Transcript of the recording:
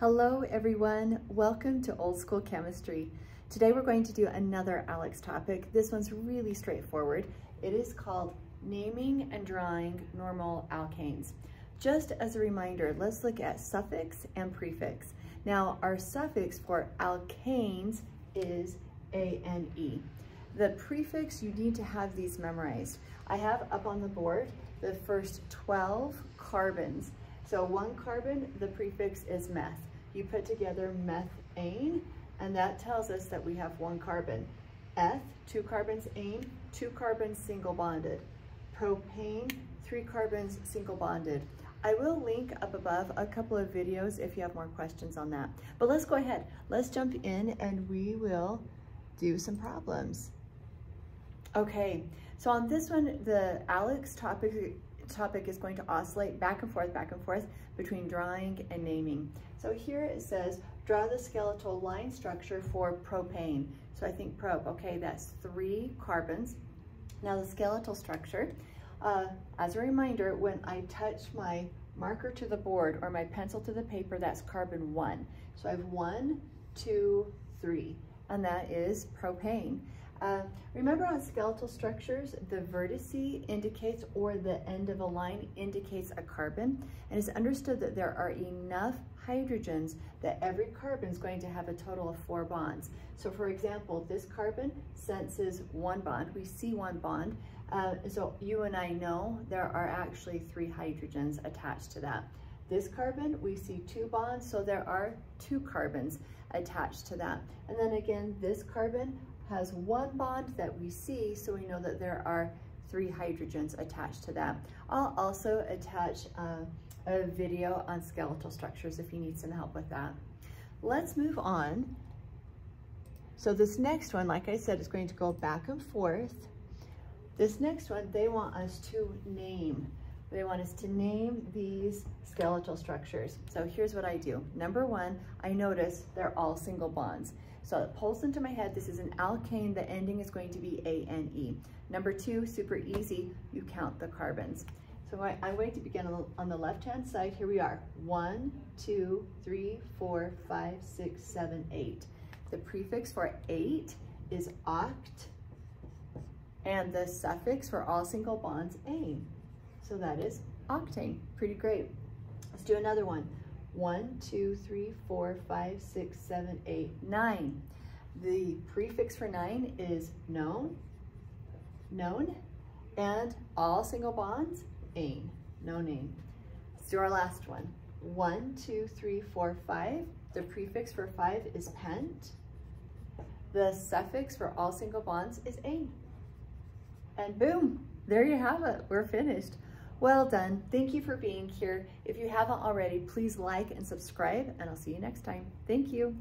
Hello everyone, welcome to Old School Chemistry. Today we're going to do another ALEKS topic. This one's really straightforward. It is called naming and drawing normal alkanes. Just as a reminder, let's look at suffix and prefix. Now our suffix for alkanes is A-N-E. The prefix, you need to have these memorized. I have up on the board the first 12 carbons. So one carbon, the prefix is meth you put together methane, and that tells us that we have one carbon. Eth, two carbons ane, two carbons single bonded. Propane, three carbons single bonded. I will link up above a couple of videos if you have more questions on that. But let's go ahead. Let's jump in and we will do some problems. Okay, so on this one, the ALEKS topic topic is going to oscillate back and forth, back and forth between drawing and naming. So here it says, draw the skeletal line structure for propane. So I think prop, okay, that's three carbons. Now the skeletal structure, uh, as a reminder, when I touch my marker to the board or my pencil to the paper, that's carbon one. So I have one, two, three, and that is propane. Uh, remember on skeletal structures, the vertex indicates or the end of a line indicates a carbon, and it's understood that there are enough hydrogens that every carbon is going to have a total of four bonds. So for example, this carbon senses one bond, we see one bond, uh, so you and I know there are actually three hydrogens attached to that. This carbon, we see two bonds, so there are two carbons attached to that. And then again, this carbon, has one bond that we see, so we know that there are three hydrogens attached to that. I'll also attach uh, a video on skeletal structures if you need some help with that. Let's move on. So this next one, like I said, is going to go back and forth. This next one, they want us to name. They want us to name these skeletal structures. So here's what I do. Number one, I notice they're all single bonds. So it pulls into my head, this is an alkane, the ending is going to be A-N-E. Number two, super easy, you count the carbons. So I, am going to begin on the left-hand side. Here we are. One, two, three, four, five, six, seven, eight. The prefix for eight is oct, and the suffix for all single bonds, ane. So that is octane. Pretty great. Let's do another one. One, two, three, four, five, six, seven, eight, nine. The prefix for nine is non, non, and all single bonds, ane, nonane. Let's do our last one. One, two, three, four, five. The prefix for five is pent. The suffix for all single bonds is ane. And boom, there you have it. We're finished. Well done. Thank you for being here. If you haven't already, please like and subscribe, and I'll see you next time. Thank you.